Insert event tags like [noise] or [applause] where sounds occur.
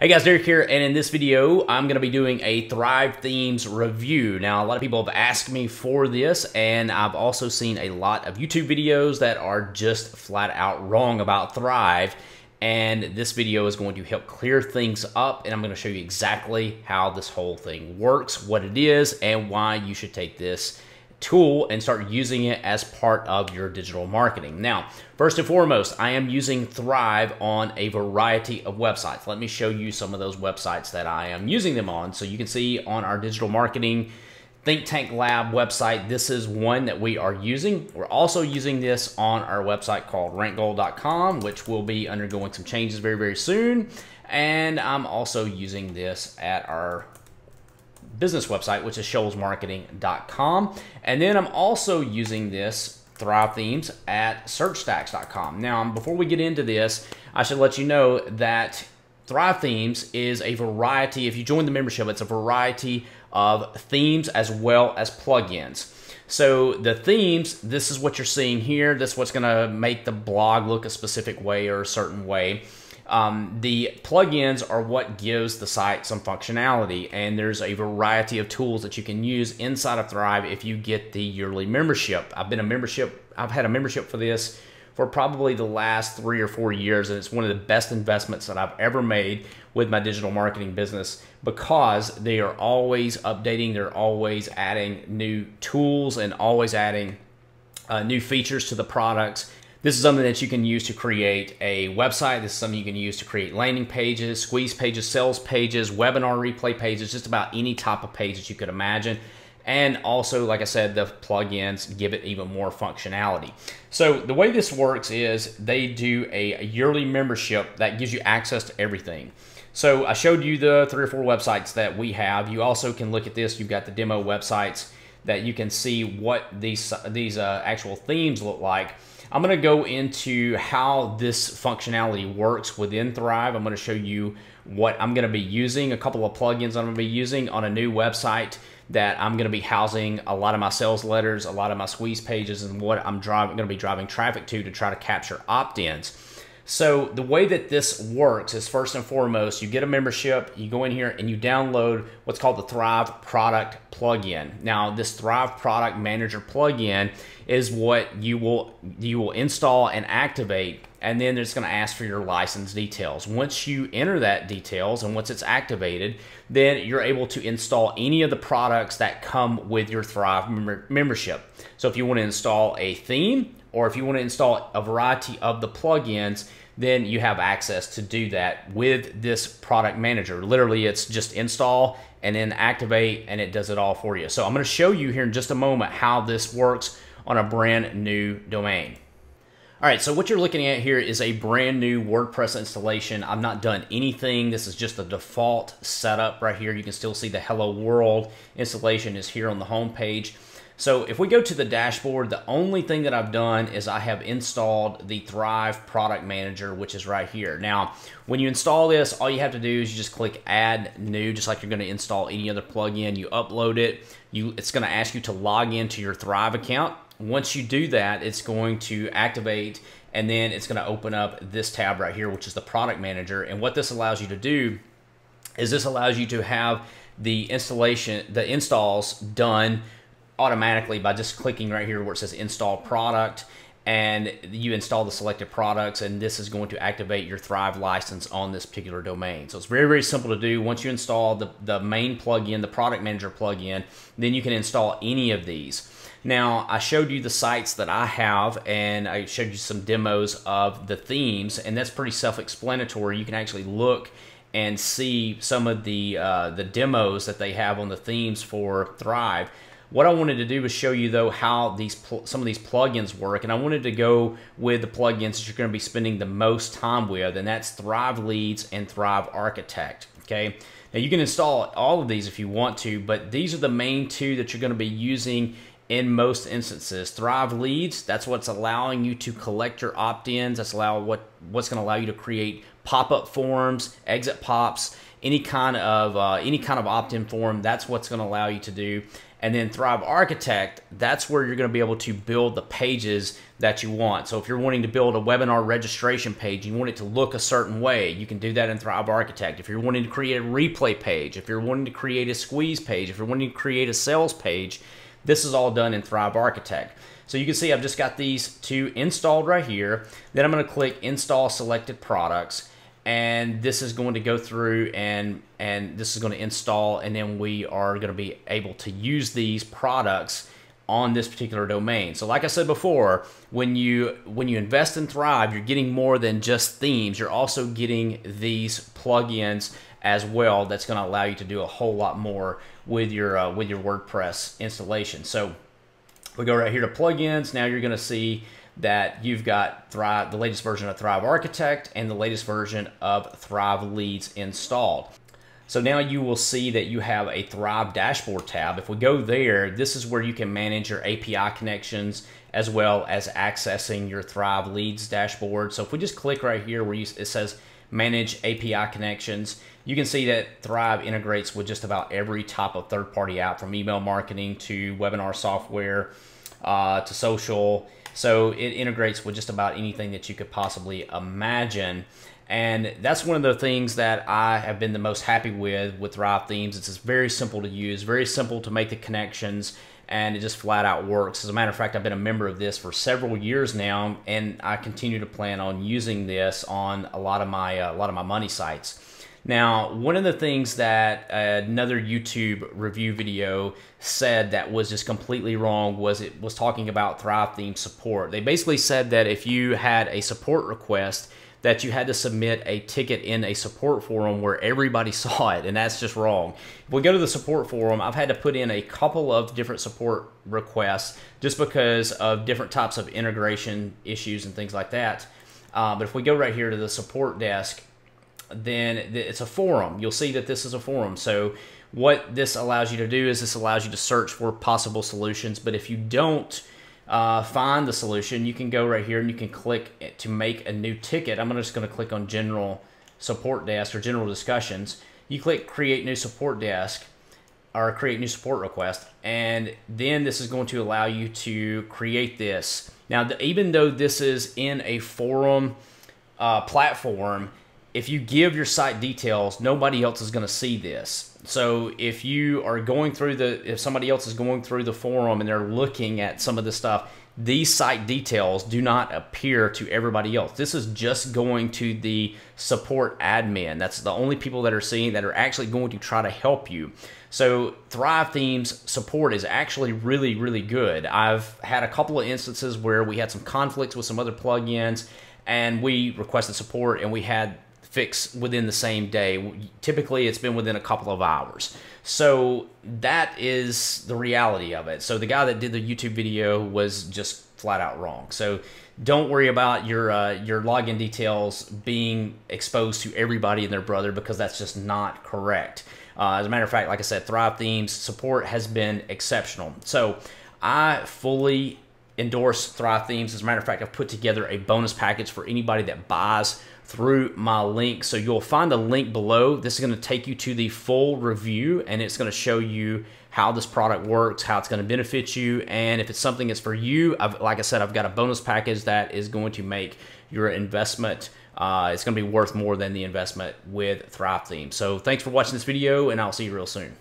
Hey guys, Derek here, and in this video, I'm going to be doing a Thrive Themes review. Now, a lot of people have asked me for this, and I've also seen a lot of YouTube videos that are just flat out wrong about Thrive, and this video is going to help clear things up, and I'm going to show you exactly how this whole thing works, what it is, and why you should take this tool and start using it as part of your digital marketing. Now, first and foremost, I am using Thrive on a variety of websites. Let me show you some of those websites that I am using them on. So you can see on our digital marketing Think Tank Lab website, this is one that we are using. We're also using this on our website called rankgold.com, which will be undergoing some changes very, very soon. And I'm also using this at our business website, which is shoalsmarketing.com. And then I'm also using this Thrive Themes at searchstacks.com. Now, before we get into this, I should let you know that Thrive Themes is a variety, if you join the membership, it's a variety of themes as well as plugins. So the themes, this is what you're seeing here. This is what's going to make the blog look a specific way or a certain way. Um, the plugins are what gives the site some functionality, and there's a variety of tools that you can use inside of Thrive if you get the yearly membership. I've been a membership, I've had a membership for this for probably the last three or four years, and it's one of the best investments that I've ever made with my digital marketing business because they are always updating, they're always adding new tools and always adding uh, new features to the products this is something that you can use to create a website. This is something you can use to create landing pages, squeeze pages, sales pages, webinar replay pages, just about any type of page that you could imagine. And also, like I said, the plugins give it even more functionality. So the way this works is they do a yearly membership that gives you access to everything. So I showed you the three or four websites that we have. You also can look at this. You've got the demo websites that you can see what these, these uh, actual themes look like. I'm going to go into how this functionality works within Thrive. I'm going to show you what I'm going to be using, a couple of plugins I'm going to be using on a new website that I'm going to be housing a lot of my sales letters, a lot of my squeeze pages, and what I'm going to be driving traffic to to try to capture opt-ins. So the way that this works is first and foremost, you get a membership, you go in here and you download what's called the Thrive product plugin. Now, this Thrive product manager plugin is what you will you will install and activate and then it's going to ask for your license details. Once you enter that details and once it's activated, then you're able to install any of the products that come with your Thrive membership. So if you want to install a theme, or if you want to install a variety of the plugins, then you have access to do that with this product manager. Literally, it's just install and then activate, and it does it all for you. So I'm going to show you here in just a moment how this works on a brand new domain. All right, so what you're looking at here is a brand new WordPress installation. I've not done anything. This is just the default setup right here. You can still see the Hello World installation is here on the home page. So if we go to the dashboard, the only thing that I've done is I have installed the Thrive Product Manager, which is right here. Now, when you install this, all you have to do is you just click Add New, just like you're going to install any other plugin. You upload it. You, It's going to ask you to log into your Thrive account. Once you do that, it's going to activate and then it's going to open up this tab right here, which is the Product Manager. And what this allows you to do is this allows you to have the installation, the installs done automatically by just clicking right here where it says install product and you install the selected products and this is going to activate your Thrive license on this particular domain. So it's very, very simple to do. Once you install the, the main plugin, the product manager plugin, then you can install any of these. Now, I showed you the sites that I have and I showed you some demos of the themes and that's pretty self-explanatory. You can actually look and see some of the, uh, the demos that they have on the themes for Thrive. What I wanted to do was show you though how these some of these plugins work, and I wanted to go with the plugins that you're going to be spending the most time with, and that's Thrive Leads and Thrive Architect. Okay, now you can install all of these if you want to, but these are the main two that you're going to be using in most instances. Thrive Leads, that's what's allowing you to collect your opt-ins. That's allow what what's going to allow you to create pop-up forms, exit pops, any kind of uh, any kind of opt-in form. That's what's going to allow you to do. And then Thrive Architect, that's where you're going to be able to build the pages that you want. So if you're wanting to build a webinar registration page, you want it to look a certain way, you can do that in Thrive Architect. If you're wanting to create a replay page, if you're wanting to create a squeeze page, if you're wanting to create a sales page, this is all done in Thrive Architect. So you can see I've just got these two installed right here. Then I'm going to click Install Selected Products and this is going to go through and and this is going to install and then we are going to be able to use these products on this particular domain. So like I said before, when you when you invest in Thrive, you're getting more than just themes. You're also getting these plugins as well that's going to allow you to do a whole lot more with your uh, with your WordPress installation. So we go right here to plugins. Now you're going to see that you've got Thrive, the latest version of Thrive Architect and the latest version of Thrive Leads installed. So now you will see that you have a Thrive dashboard tab. If we go there, this is where you can manage your API connections as well as accessing your Thrive Leads dashboard. So if we just click right here where you, it says manage API connections, you can see that Thrive integrates with just about every type of third-party app from email marketing to webinar software uh, to social so it integrates with just about anything that you could possibly imagine. And that's one of the things that I have been the most happy with with Thrive Themes. It's just very simple to use, very simple to make the connections, and it just flat out works. As a matter of fact, I've been a member of this for several years now, and I continue to plan on using this on a lot of my uh, a lot of my money sites. Now, one of the things that another YouTube review video said that was just completely wrong was it was talking about Thrive Theme support. They basically said that if you had a support request, that you had to submit a ticket in a support forum where everybody [laughs] saw it, and that's just wrong. If we go to the support forum, I've had to put in a couple of different support requests just because of different types of integration issues and things like that. Uh, but if we go right here to the support desk, then it's a forum. You'll see that this is a forum. So what this allows you to do is this allows you to search for possible solutions. But if you don't uh, find the solution, you can go right here and you can click to make a new ticket. I'm just going to click on General Support Desk or General Discussions. You click Create New Support Desk or Create New Support Request, and then this is going to allow you to create this. Now, even though this is in a forum uh, platform, if you give your site details, nobody else is going to see this. So if you are going through the, if somebody else is going through the forum and they're looking at some of this stuff, these site details do not appear to everybody else. This is just going to the support admin. That's the only people that are seeing that are actually going to try to help you. So Thrive Themes support is actually really, really good. I've had a couple of instances where we had some conflicts with some other plugins and we requested support and we had fix within the same day. Typically, it's been within a couple of hours. So that is the reality of it. So the guy that did the YouTube video was just flat out wrong. So don't worry about your uh, your login details being exposed to everybody and their brother because that's just not correct. Uh, as a matter of fact, like I said, Thrive Themes support has been exceptional. So I fully endorse Thrive Themes. As a matter of fact, I've put together a bonus package for anybody that buys through my link. So you'll find a link below. This is going to take you to the full review and it's going to show you how this product works, how it's going to benefit you, and if it's something that's for you, I've, like I said, I've got a bonus package that is going to make your investment. Uh, it's going to be worth more than the investment with Thrive Theme. So thanks for watching this video, and I'll see you real soon.